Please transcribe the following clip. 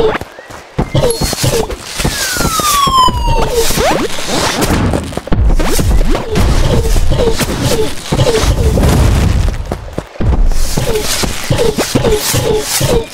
Oh! oh, oh.